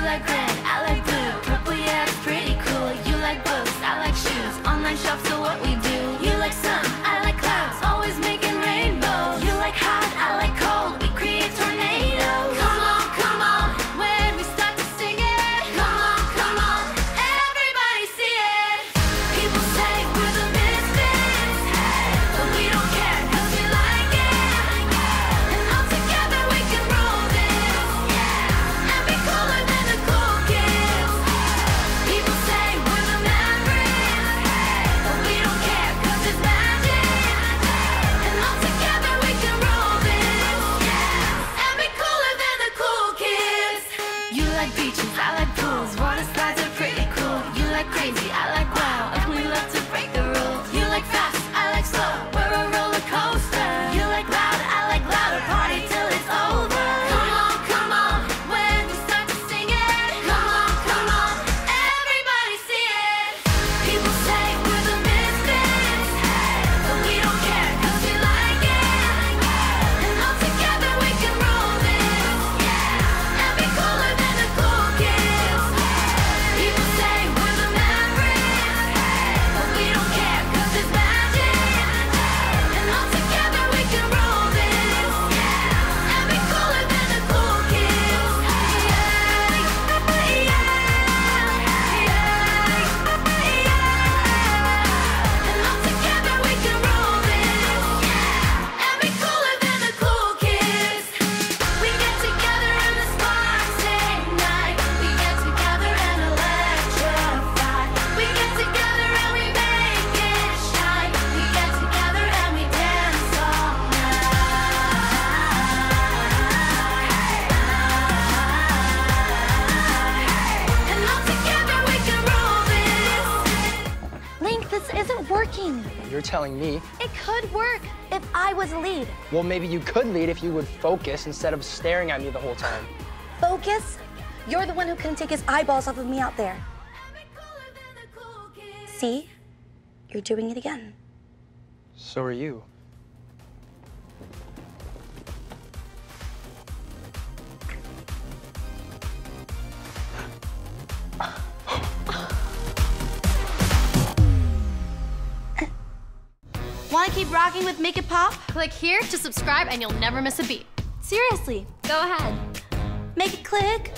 You like red, I like blue. Purple, yeah, it's pretty cool. You like books, I like shoes. Online shops crazy. I you're telling me. It could work if I was lead. Well, maybe you could lead if you would focus instead of staring at me the whole time. Focus? You're the one who couldn't take his eyeballs off of me out there. See? You're doing it again. So are you. Keep rocking with Make It Pop? Click here to subscribe and you'll never miss a beat. Seriously, Go ahead. make it click.